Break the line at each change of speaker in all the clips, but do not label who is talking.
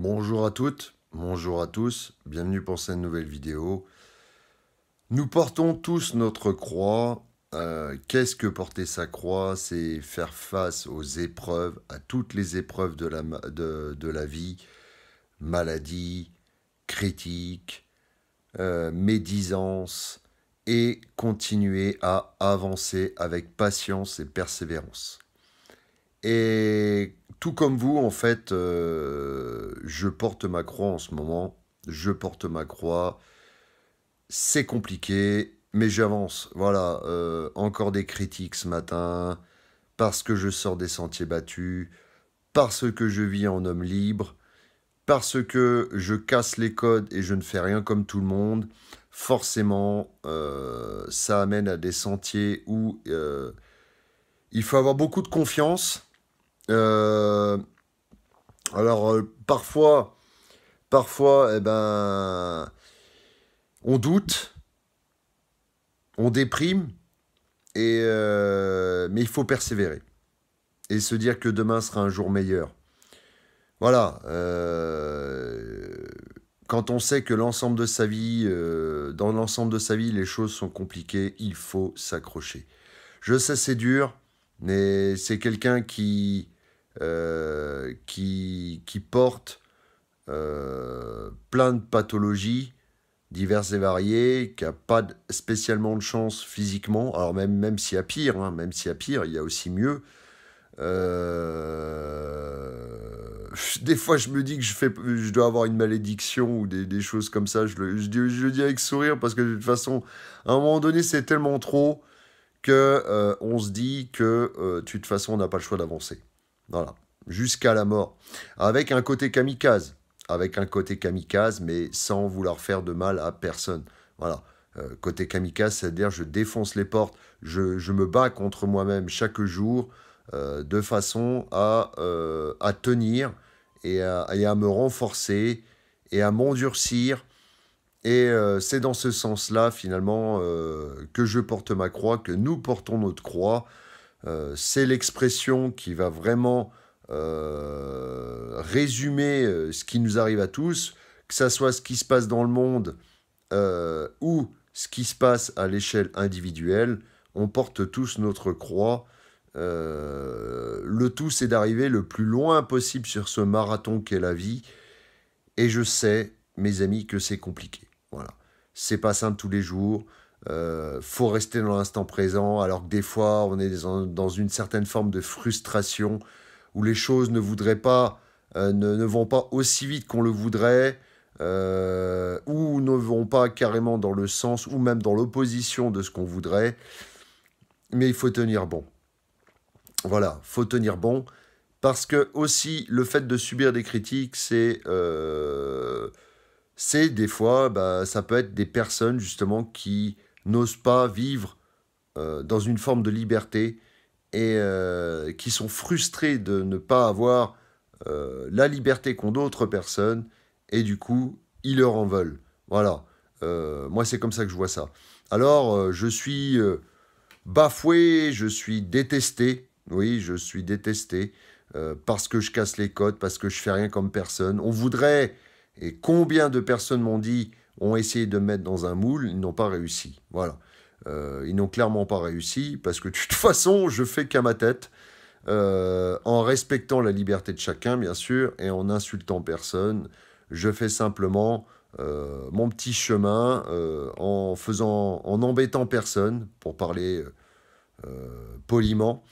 Bonjour à toutes, bonjour à tous, bienvenue pour cette nouvelle vidéo. Nous portons tous notre croix. Euh, Qu'est-ce que porter sa croix? C'est faire face aux épreuves, à toutes les épreuves de la, vie, maladie, critique, euh, médisance, et continuer à avancer avec patience et persévérance. Et tout comme vous, en fait, euh, je porte ma croix en ce moment. Je porte ma croix. C'est compliqué, mais j'avance. Voilà, euh, encore des critiques ce matin, parce que je sors des sentiers battus, parce que je vis en homme libre, parce que je casse les codes et je ne fais rien comme tout le monde. Forcément, euh, ça amène à des sentiers où il faut avoir beaucoup de confiance euh, alors, euh, parfois, parfois, eh ben, on doute, on déprime, et, euh, mais il faut persévérer et se dire que demain sera un jour meilleur. Voilà. quand on sait que l'ensemble de sa vie, dans l'ensemble de sa vie, les choses sont compliquées, il faut s'accrocher. Je sais, c'est dur, mais c'est quelqu'un qui, euh, qui, porte euh, plein de pathologies diverses et variées, qui n'a pas spécialement de chance physiquement, alors même, même s'il y a pire, hein, même s'il y a pire, il y a aussi mieux. Euh, des fois, je me dis que je, fais, je dois avoir une malédiction ou des, choses comme ça. Je le, dis avec sourire parce que de toute façon, à un moment donné, c'est tellement trop que on se dit que de toute façon, on n'a pas le choix d'avancer. Voilà, jusqu'à la mort. Avec un côté kamikaze, avec un côté kamikaze, mais sans vouloir faire de mal à personne. Voilà. Euh, côté kamikaze, c'est-à-dire je défonce les portes, je, je me bats contre moi-même chaque jour euh, de façon à, euh, à tenir et à, et à, me renforcer et à m'endurcir. Et c'est dans ce sens-là, finalement, que je porte ma croix, que nous portons notre croix. Euh, c'est l'expression qui va vraiment euh, résumer euh, ce qui nous arrive à tous, que ce soit ce qui se passe dans le monde ou ce qui se passe à l'échelle individuelle. On porte tous notre croix. le tout, c'est d'arriver le plus loin possible sur ce marathon qu'est la vie. Et je sais, mes amis, que c'est compliqué. Voilà. C'est pas simple tous les jours. Euh, faut rester dans l'instant présent, alors que des fois, on est dans une certaine forme de frustration où les choses ne voudraient pas, euh, ne, vont pas aussi vite qu'on le voudrait, euh, ou ne vont pas carrément dans le sens, ou même dans l'opposition de ce qu'on voudrait. Mais il faut tenir bon. Voilà, faut tenir bon. Parce que aussi, le fait de subir des critiques, c'est c'est des fois, bah, ça peut être des personnes justement qui n'osent pas vivre euh, dans une forme de liberté et euh, qui sont frustrés de ne pas avoir euh, la liberté qu'ont d'autres personnes et du coup, ils leur en veulent. Voilà. moi, c'est comme ça que je vois ça. Alors, je suis bafoué, je suis détesté. Oui, je suis détesté parce que je casse les codes, parce que je fais rien comme personne. On voudrait, et combien de personnes m'ont dit ont essayé de mettre dans un moule, ils n'ont pas réussi. Voilà. Euh, ils n'ont clairement pas réussi parce que de toute façon, je fais qu'à ma tête, euh, en respectant la liberté de chacun, bien sûr, et en insultant personne. Je fais simplement euh, mon petit chemin en faisant, en embêtant personne, pour parler poliment.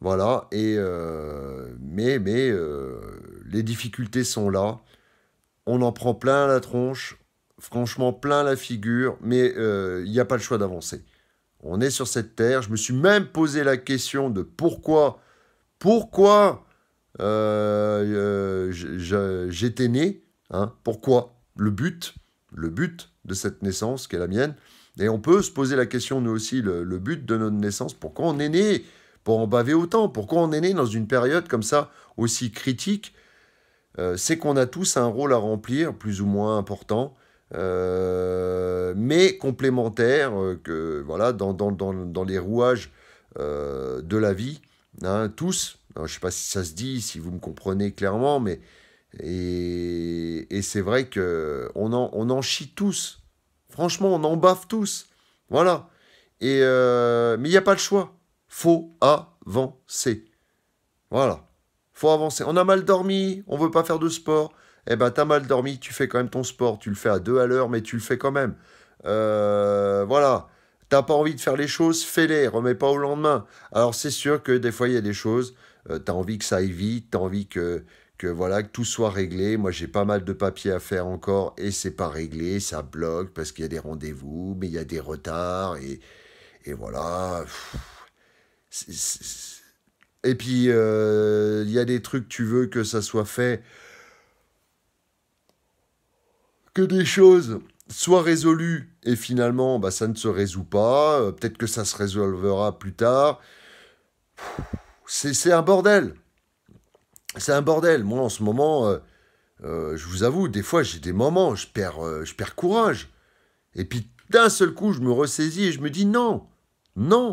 Voilà. Et mais mais les difficultés sont là. On en prend plein la tronche franchement plein la figure, mais il euh, n'y a pas le choix d'avancer. On est sur cette terre. Je me suis même posé la question de pourquoi, pourquoi euh, euh, j'étais né, hein, pourquoi le but, le but de cette naissance qui est la mienne. Et on peut se poser la question, nous aussi, le, le but de notre naissance, pourquoi on est né, pour en baver autant, pourquoi on est né dans une période comme ça aussi critique? c'est qu'on a tous un rôle à remplir, plus ou moins important, euh, mais complémentaires, euh, que, voilà, dans, dans, dans, dans les rouages euh, de la vie, hein, tous. je ne sais pas si ça se dit, si vous me comprenez clairement, mais Et, c'est vrai qu'on en, on en chie tous. Franchement, on en baffe tous. Voilà. Et, mais il n'y a pas le choix. faut avancer. Voilà. faut avancer. On a mal dormi, on veut pas faire de sport. Eh ben, t'as mal dormi, tu fais quand même ton sport. Tu le fais à deux à l'heure, mais tu le fais quand même. Euh, voilà. T'as pas envie de faire les choses, fais-les, remets pas au lendemain. Alors c'est sûr que des fois il y a des choses, euh, tu as envie que ça aille vite, tu as envie que, voilà, tout soit réglé. Moi j'ai pas mal de papiers à faire encore et c'est pas réglé, ça bloque parce qu'il y a des rendez-vous, mais il y a des retards et, et voilà. Et puis euh, il y a des trucs, tu veux que ça soit fait, que des choses soit résolu et finalement bah, ça ne se résout pas, euh, peut-être que ça se résolvera plus tard. C'est un bordel. C'est un bordel. Moi en ce moment, euh, euh, je vous avoue, des fois j'ai des moments, je perds, je perds courage. Et puis d'un seul coup, je me ressaisis et je me dis non, non.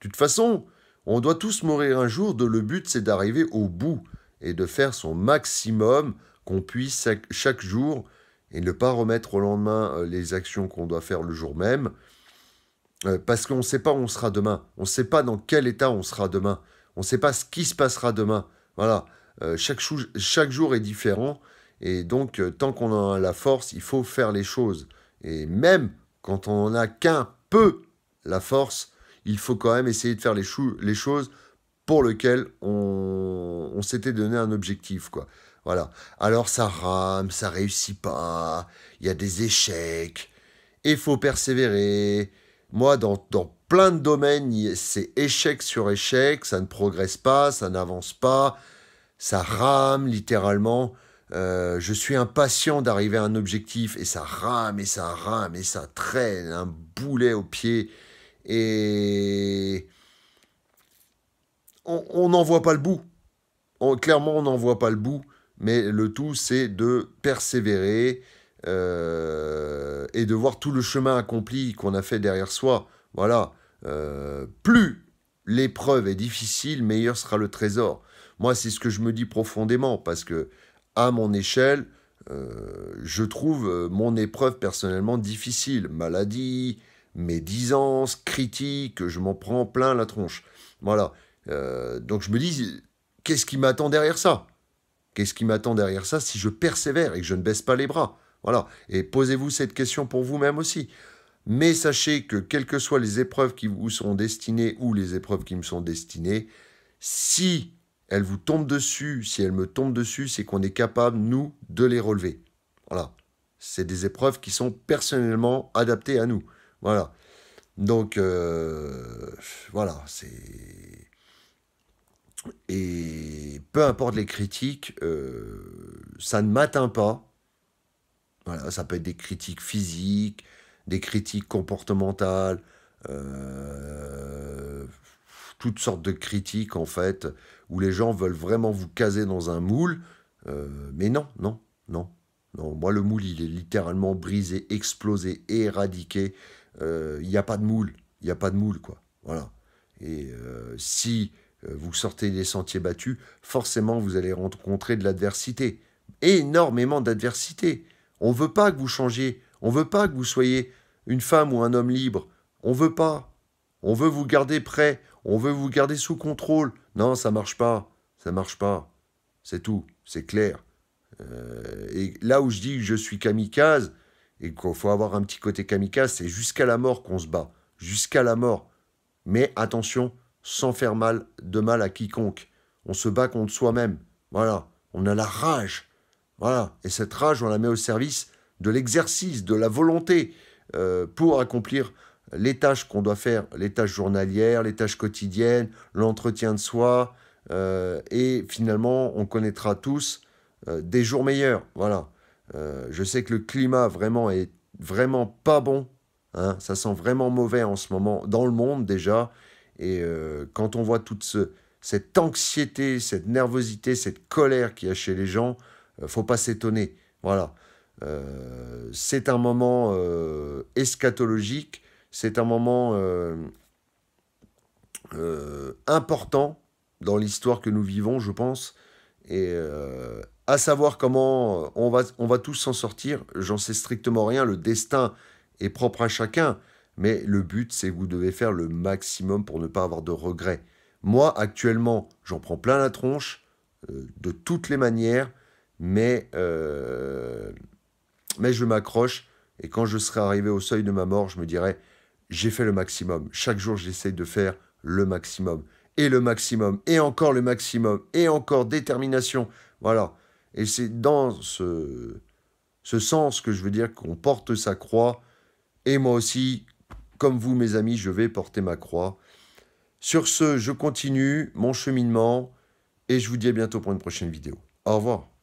De toute façon, on doit tous mourir un jour, de le but c'est d'arriver au bout et de faire son maximum qu'on puisse chaque jour et ne pas remettre au lendemain euh, les actions qu'on doit faire le jour même, euh, parce qu'on ne sait pas où on sera demain, on ne sait pas dans quel état on sera demain, on ne sait pas ce qui se passera demain. Voilà, euh, chaque, chaque, jour est différent, et donc tant qu'on en a la force, il faut faire les choses. Et même quand on n'en a qu'un peu la force, il faut quand même essayer de faire les, les choses pour lesquelles on, s'était donné un objectif. quoi. Voilà. Alors ça rame, ça réussit pas, il y a des échecs, il faut persévérer. Moi, dans, dans plein de domaines, c'est échec sur échec, ça ne progresse pas, ça n'avance pas, ça rame littéralement. Euh, je suis impatient d'arriver à un objectif et ça rame et ça rame et ça traîne, un boulet au pied. Et on n'en voit pas le bout. clairement, on n'en voit pas le bout mais le tout, c'est de persévérer euh, et de voir tout le chemin accompli qu'on a fait derrière soi. Voilà. Euh, plus l'épreuve est difficile, meilleur sera le trésor. Moi, c'est ce que je me dis profondément, parce que, à mon échelle, euh, je trouve mon épreuve personnellement difficile. Maladie, médisance, critique, je m'en prends plein la tronche. Voilà. Donc je me dis, qu'est-ce qui m'attend derrière ça? Qu'est-ce qui m'attend derrière ça si je persévère et que je ne baisse pas les bras? Voilà. Et posez-vous cette question pour vous-même aussi. Mais sachez que quelles que soient les épreuves qui vous sont destinées ou les épreuves qui me sont destinées, si elles vous tombent dessus, si elles me tombent dessus, c'est qu'on est capable, nous, de les relever. Voilà. C'est des épreuves qui sont personnellement adaptées à nous. Voilà. Donc, euh, voilà, c'est et peu importe les critiques, euh, ça ne m'atteint pas. Voilà, ça peut être des critiques physiques, des critiques comportementales, euh, toutes sortes de critiques en fait, où les gens veulent vraiment vous caser dans un moule. Euh, mais non, non, non, non. Moi, le moule, il est littéralement brisé, explosé, éradiqué. Il n'y a pas de moule. Il n'y a pas de moule, quoi. Voilà. Et si vous sortez des sentiers battus, forcément vous allez rencontrer de l'adversité. Énormément d'adversité. On ne veut pas que vous changiez. On ne veut pas que vous soyez une femme ou un homme libre. On ne veut pas. On veut vous garder prêt. On veut vous garder sous contrôle. Non, ça marche pas. Ça marche pas. C'est tout. C'est clair. Euh, et là où je dis que je suis kamikaze et qu'il faut avoir un petit côté kamikaze, c'est jusqu'à la mort qu'on se bat. Jusqu'à la mort. Mais attention, sans faire mal de mal à quiconque. On se bat contre soi-même. Voilà. On a la rage. Voilà. Et cette rage, on la met au service de l'exercice, de la volonté euh, pour accomplir les tâches qu'on doit faire, les tâches journalières, les tâches quotidiennes, l'entretien de soi. Euh, et finalement, on connaîtra tous euh, des jours meilleurs. Voilà. je sais que le climat vraiment est vraiment pas bon. Hein. ça sent vraiment mauvais en ce moment dans le monde déjà. Et euh, quand on voit toute cette anxiété, cette nervosité, cette colère qu'il y a chez les gens, euh, faut pas s'étonner. Voilà. Euh, c'est un moment eschatologique, c'est un moment important dans l'histoire que nous vivons, je pense. Et, À savoir comment on va, on va tous s'en sortir, j'en sais strictement rien. Le destin est propre à chacun. Mais le but, c'est que vous devez faire le maximum pour ne pas avoir de regrets. Moi, actuellement, j'en prends plein la tronche, euh, de toutes les manières, mais, euh, mais je m'accroche. Et quand je serai arrivé au seuil de ma mort, je me dirai, j'ai fait le maximum. Chaque jour, j'essaye de faire le maximum. Et le maximum, et encore le maximum, et encore détermination. Voilà. Et c'est dans ce, ce sens que je veux dire qu'on porte sa croix. Et moi aussi, comme vous, mes amis, je vais porter ma croix. Sur ce, je continue mon cheminement et je vous dis à bientôt pour une prochaine vidéo. Au revoir.